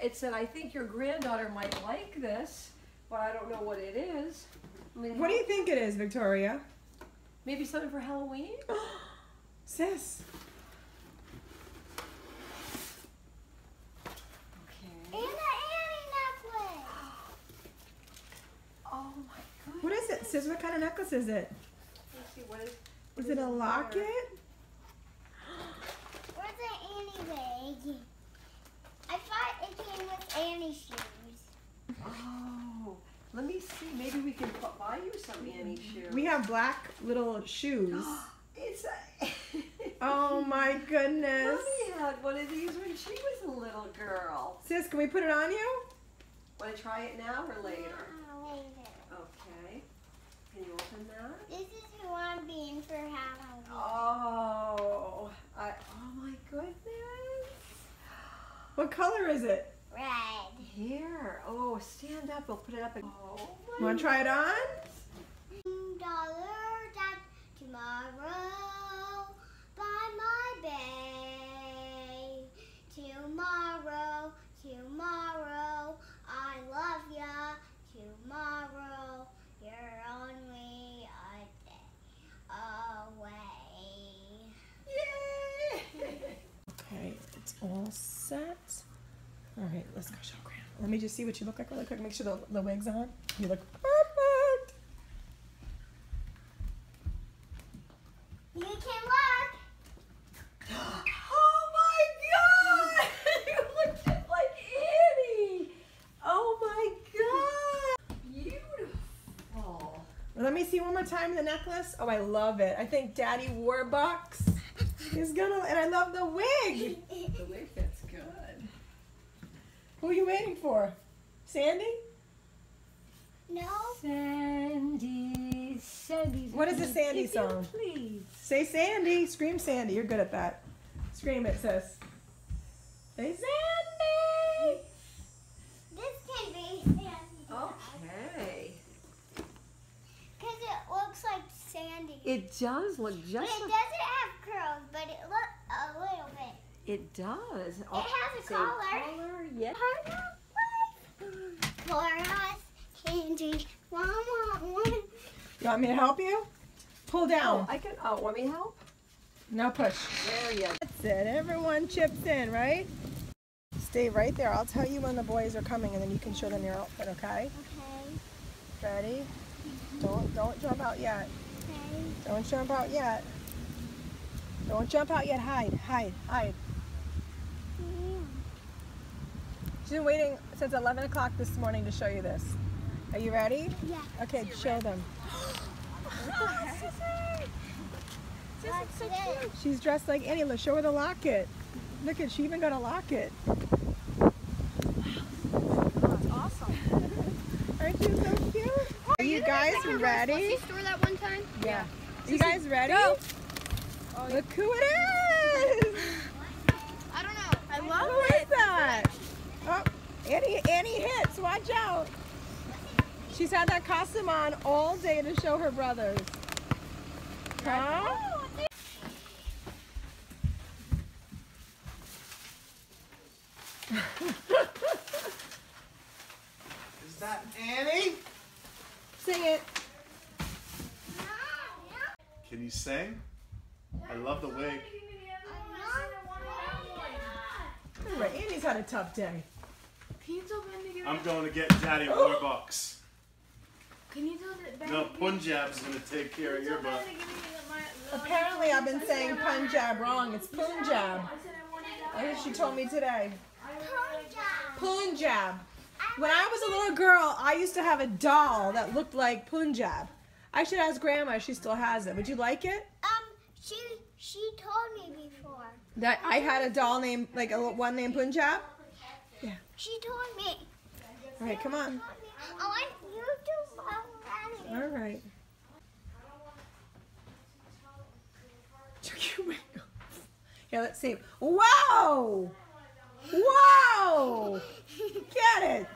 It said, I think your granddaughter might like this, but I don't know what it is. I mean, What do you think it is, Victoria? Maybe something for Halloween? Sis. Okay. And an Annie necklace. Oh my goodness. What is it? Sis, what kind of necklace is it? Let's see, what is, what Is it a locket? Where's the Annie bag? I thought it came with Annie shoes. Oh, let me see. Maybe we can bu- buy you some shoes. We have black little shoes. It's a. Oh my goodness. Mommy had one of these when she was a little girl. Sis, can we put it on you? Want to try it now or later? Later. Okay. Can you open that? This is who I'm being for Halloween. Oh, I, oh my goodness. What color is it? Red. Here. Oh, stand up. We'll put it up. And, oh my. Want to try it on? Dollar tomorrow by my bay. Tomorrow, tomorrow, I love ya. Tomorrow, you're only a day away. Okay, it's all set. All right, let's go show Grandma. Let me just see what you look like really quick. Make sure the, the wig's on. You look perfect. You can look. oh my god! you look just like Annie! Oh my god! Beautiful. Let me see one more time the necklace. Oh, I love it. I think Daddy Warbucks is gonna, and I love the wig. The wig fits good. Who are you waiting for? Sandy? No. Sandy, Sandy. What is the Sandy if you song? Please. Say Sandy. Scream Sandy. You're good at that. Scream it, sis. Say Sandy. This can be Sandy. Okay. Because it looks like Sandy. It does look just but it like doesn't have curls, but it looks a little bit. it does. It oh, has a same collar. color. Yeah. For us, candy. One, one, one. You want me to help you? Pull Oh, down. I can. Oh, want me help? Now push. There you. That's it. Everyone chips in, right? Stay right there. I'll tell you when the boys are coming, and then you can show them your outfit. Okay? Okay, Ready? Don't don't jump out yet. okay. Don't jump out yet. Don't jump out yet. Hide, hide, hide. Yeah. She's been waiting since 11 o'clock this morning to show you this. Are you ready? Yeah. Okay, show them. She's dressed like Annie. Let's show her the locket. Look at, she even got a locket. That's awesome. Aren't you so cute? Are you guys ready? store that one time? Yeah. Are you guys ready? Go. Look who it is! I don't know. I love Who is that? Oh, Annie, Annie hits. Watch out. She's had that costume on all day to show her brothers. Huh? Is that Annie? Sing it. Can you sing? I love the wig. Right, Annie's had a tough day. Can you tell Ben to give me? I'm going to get Daddy Warbucks. Can you tell Ben? No, Punjab's going to take care of your butt. to give me my. the- Apparently, I've been saying Punjab wrong. It's Punjab. I said I wanted that. I think she told me today. Punjab. Punjab. When I was a little girl, I used to have a doll that looked like Punjab. I should ask Grandma if she still has it. Would you like it? Um, she she told me before. That I had a doll named like a one named Punjab. Yeah. She told me. All right, come on. I want you to follow All right. Yeah, let's see. Whoa! Whoa! Get it!